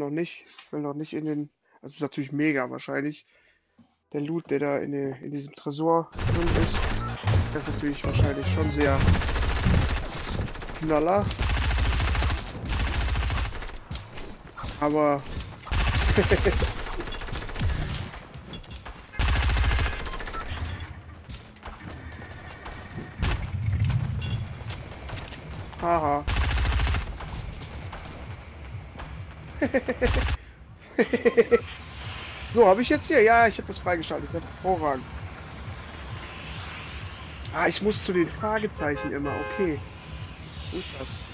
noch nicht. Ich will noch nicht in den. Also ist natürlich mega wahrscheinlich. Der Loot, der da in, der, in diesem Tresor drin ist. Das ist natürlich wahrscheinlich schon sehr knaller. Aber Haha. so, habe ich jetzt hier? Ja, ich habe das freigeschaltet. Hervorragend. Ah, ich muss zu den Fragezeichen immer. Okay. Wo ist das?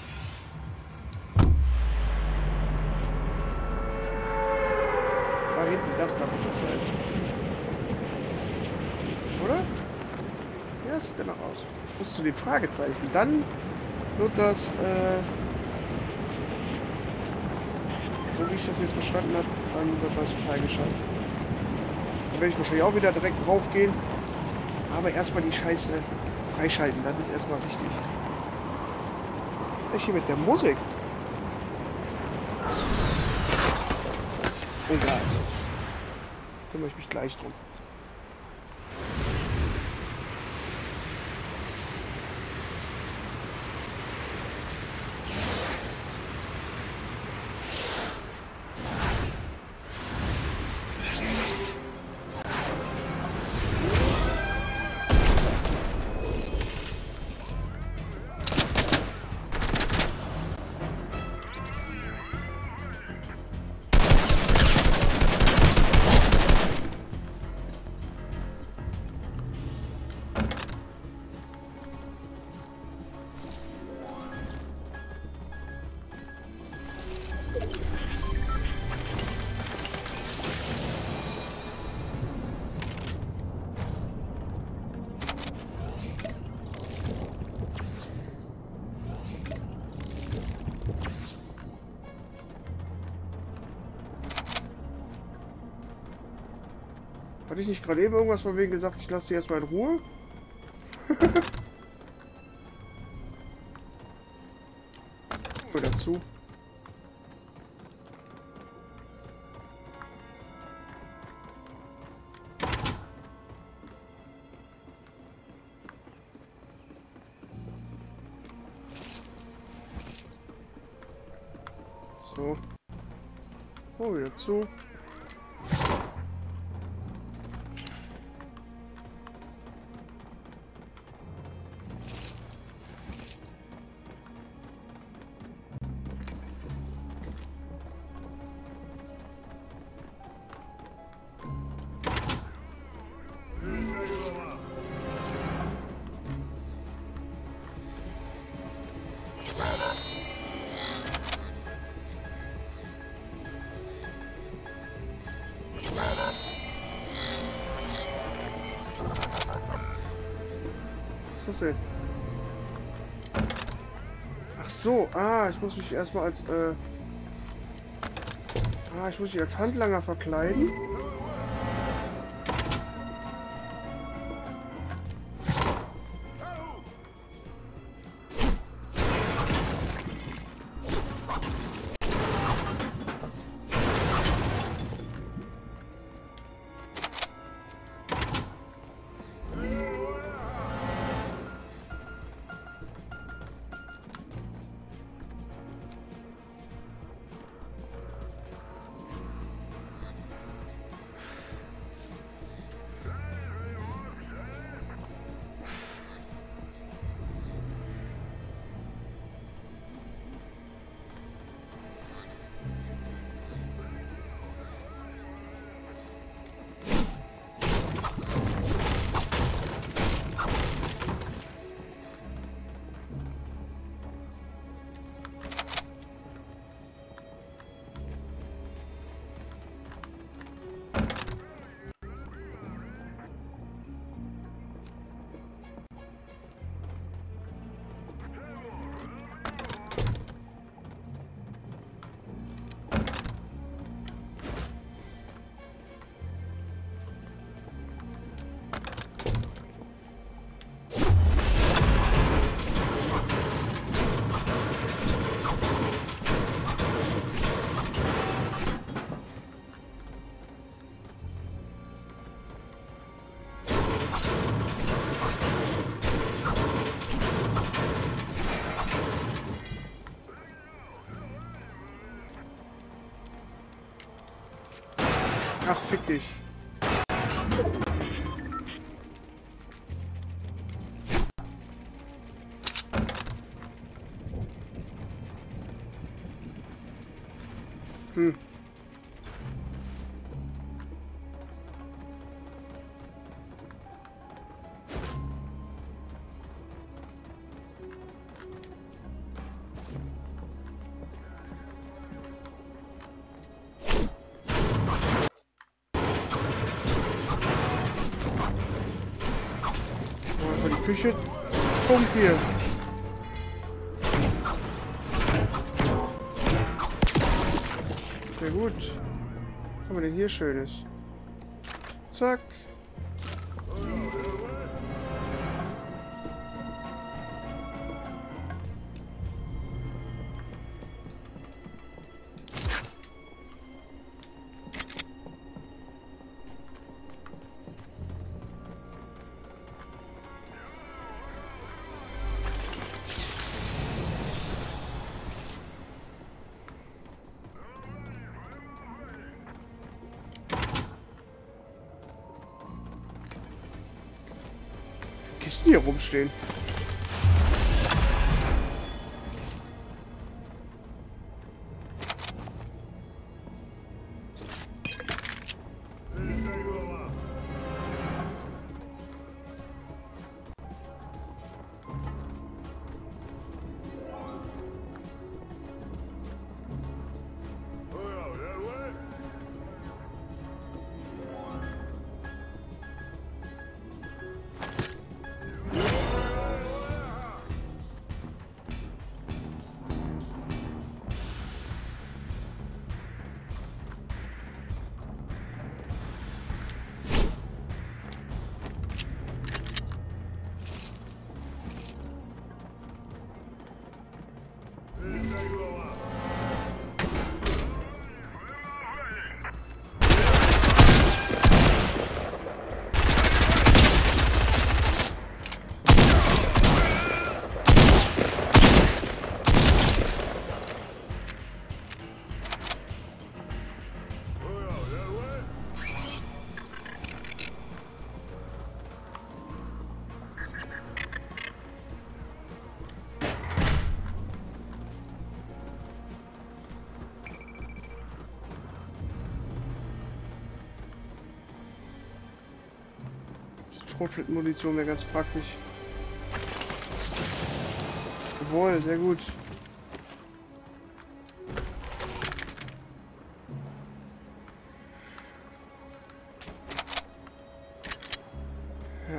Da hinten, das darf das sein. Oder? Ja, sieht danach aus. Ich muss zu den Fragezeichen. Dann wird das, äh, so wie ich das jetzt verstanden habe, dann wird das freigeschaltet. Da werde ich wahrscheinlich auch wieder direkt drauf gehen. Aber erstmal die Scheiße freischalten, das ist erstmal wichtig. Was ist hier mit der Musik? Egal. Kümmere ich mich gleich drum. Hatte ich nicht gerade eben irgendwas von wegen gesagt, ich lasse sie erstmal in Ruhe? Wir dazu. So. Oh, wieder zu. Denn? Ach so, ah, ich muss mich erstmal als, äh... Ah, ich muss mich als Handlanger verkleiden. Fick dich. Hm. Pump hier. Sehr gut. Was haben wir denn hier Schönes? Zack. Kisten hier rumstehen. Schrotflintenmunition wäre ganz praktisch. Jawohl, sehr gut.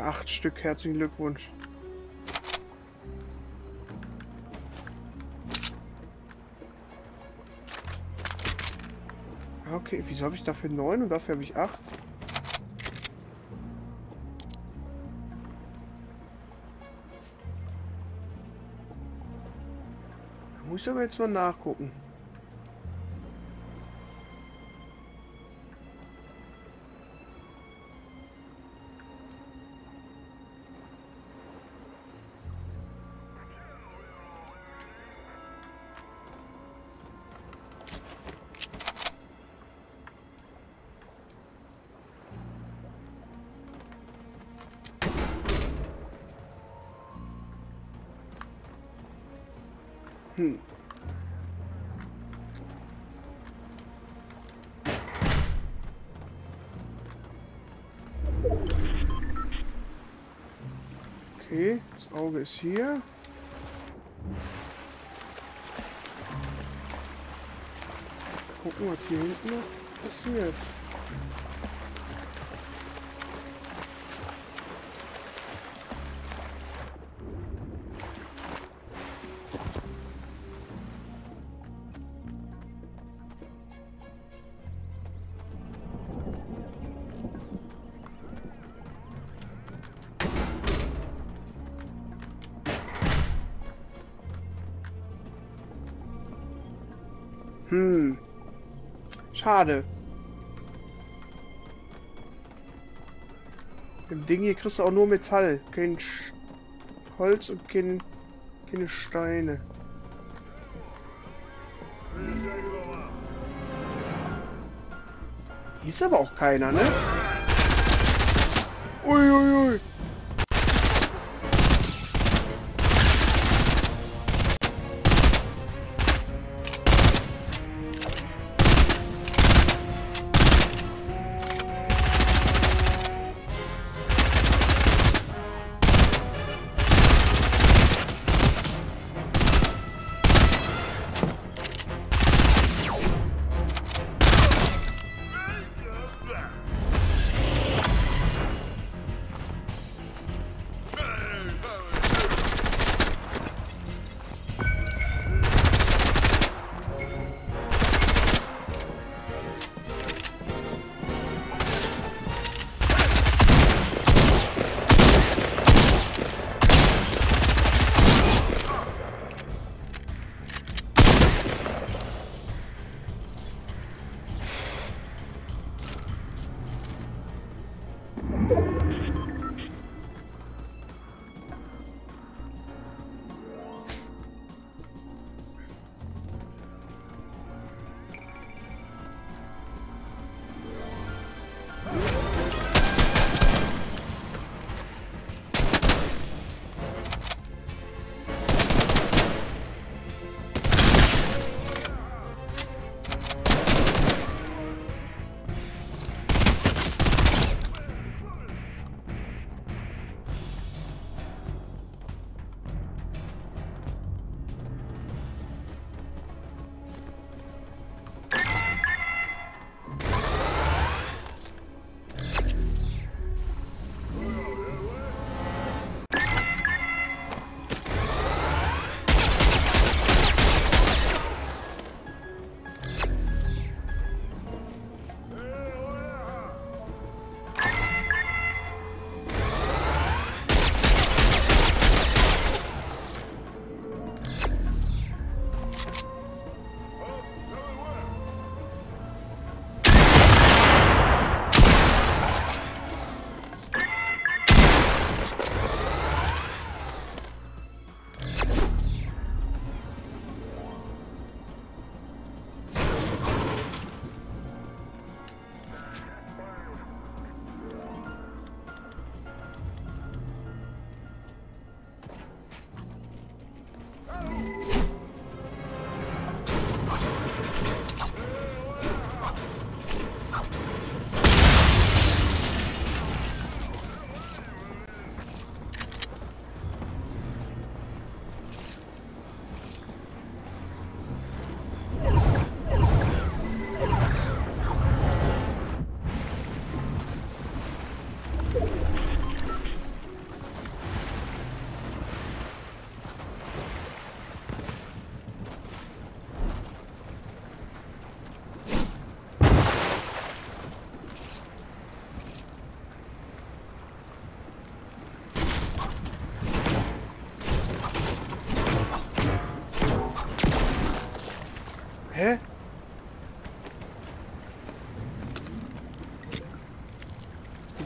Acht Stück, herzlichen Glückwunsch. Ah, Okay, wieso habe ich dafür neun und dafür habe ich acht? Muss ich aber jetzt mal nachgucken. Das Auge ist hier. Gucken, was hier hinten noch passiert. Schade. Im Ding hier kriegst du auch nur Metall. Kein Sch Holz und kein, keine Steine. Hier ist aber auch keiner, ne? Uiuiui. Ui, ui.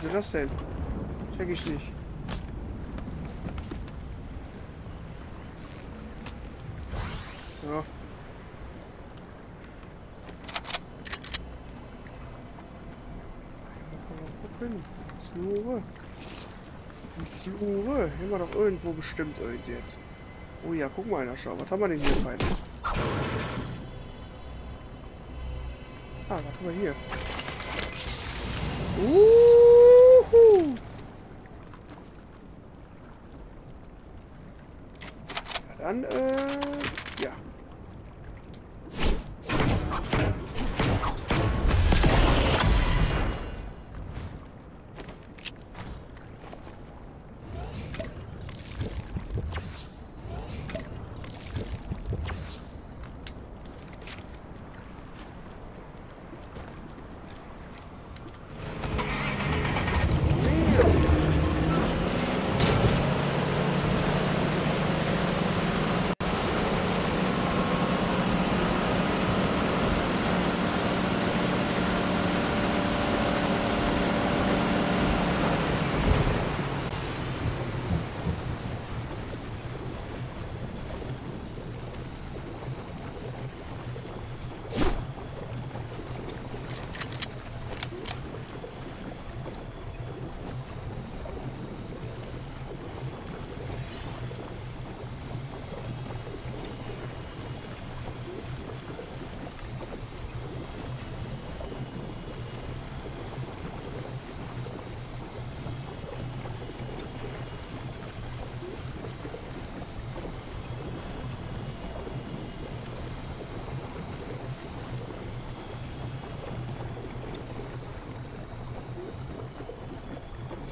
Wieso das denn? Check ich nicht. Mal gucken. Flure. Flure. Hier war doch irgendwo bestimmt irgendetwas. Oh ja, guck mal einer, schau. Was haben wir denn hier fein? Ah, was haben wir hier? Uhu. Ja, dann, äh, ja.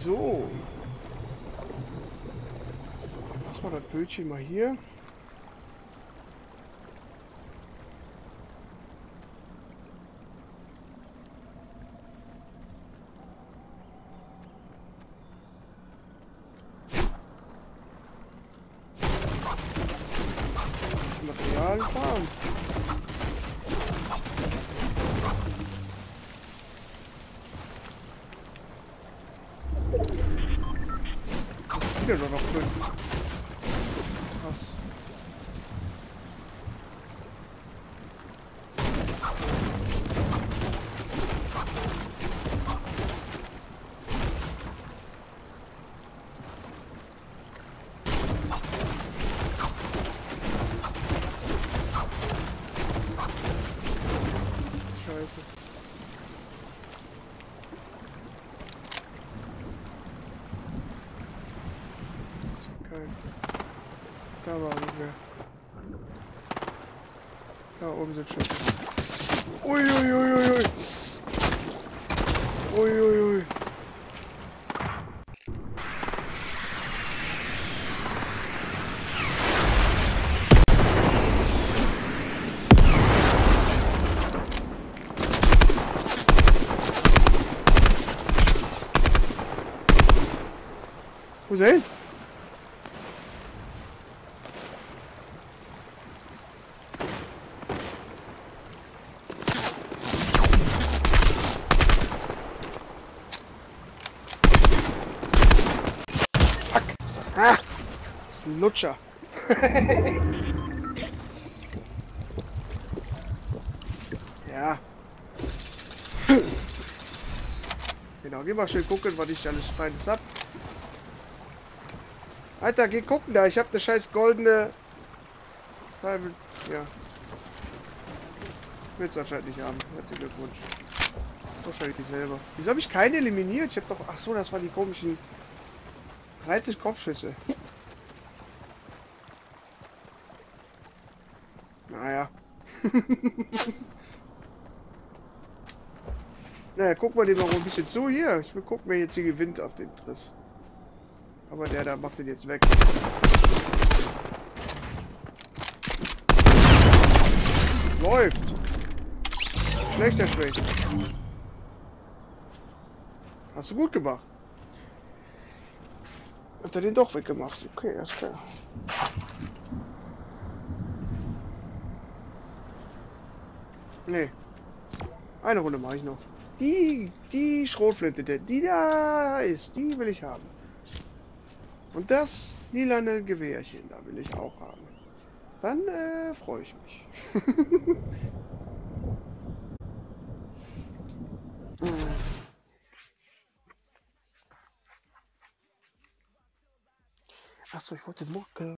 So. Lass mal das Bötchen mal hier. Material fahren. Wieder nur noch fünf. Krass. Scheiße. Ist ja kein. Da war nicht mehr. Da oben sind Schiffe. Uiuiuiui. Uiuiui. Wo ist er hin? Fuck! Ah! Das ist ein Lutscher. ja. genau, geh mal schön gucken, was ich alles Feines hab. Alter, geh gucken da, ich hab ne scheiß goldene... Ja. Willst anscheinend nicht haben. Herzlichen Glückwunsch. Wahrscheinlich selber. Wieso habe ich keine eliminiert? Ich hab doch... Ach so, das waren die komischen... 30 Kopfschüsse. Naja. naja, gucken wir dem mal ein bisschen zu hier. Ich will gucken, wer jetzt hier gewinnt auf den Triss. Aber der da macht den jetzt weg. Läuft. Schlechter Schwäche. Hast du gut gemacht. Hat er den doch weggemacht. Okay, alles klar. Nee. Eine Runde mache ich noch. Die, die Schrotflinte, die da ist, die will ich haben. Und das lilane Gewehrchen, da will ich auch haben. Dann äh, freue ich mich. Achso, ich wollte Mucke.